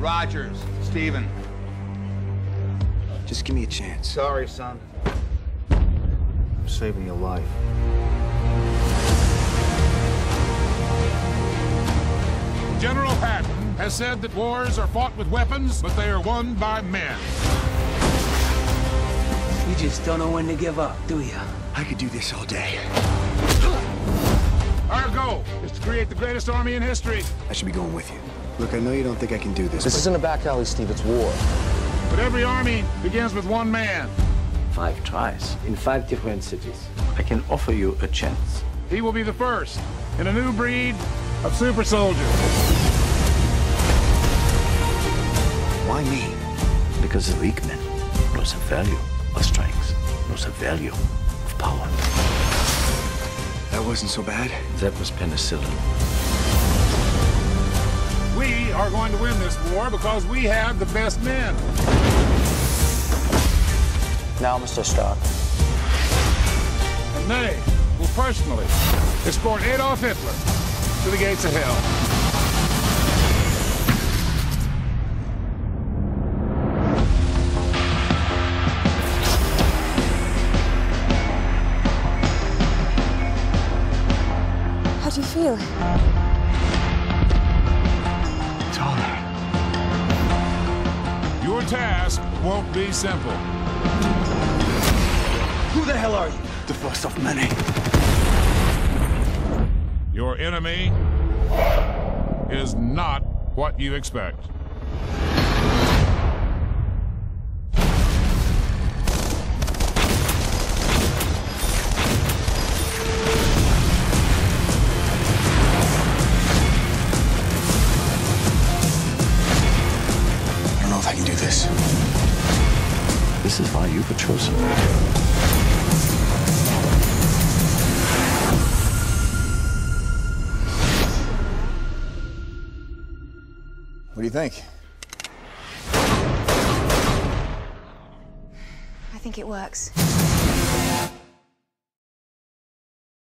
Rogers, Stephen. Just give me a chance. Sorry, son. I'm saving your life. General Patton has said that wars are fought with weapons, but they are won by men. You just don't know when to give up, do you? I could do this all day. Our goal is to create the greatest army in history. I should be going with you. Look, I know you don't think I can do this. This isn't a back alley, Steve. It's war. But every army begins with one man. Five tries in five different cities. I can offer you a chance. He will be the first in a new breed of super soldiers. Why me? Because the weak man knows the value of strength, knows the value of power. That wasn't so bad. That was penicillin. We are going to win this war because we have the best men. Now, Mr. Stark. And they will personally escort Adolf Hitler to the gates of hell. How do you feel? It's honor. Your task won't be simple. Who the hell are you? The first of many. Your enemy is not what you expect. Don't know if I can do this. This is why you were chosen. What do you think? I think it works.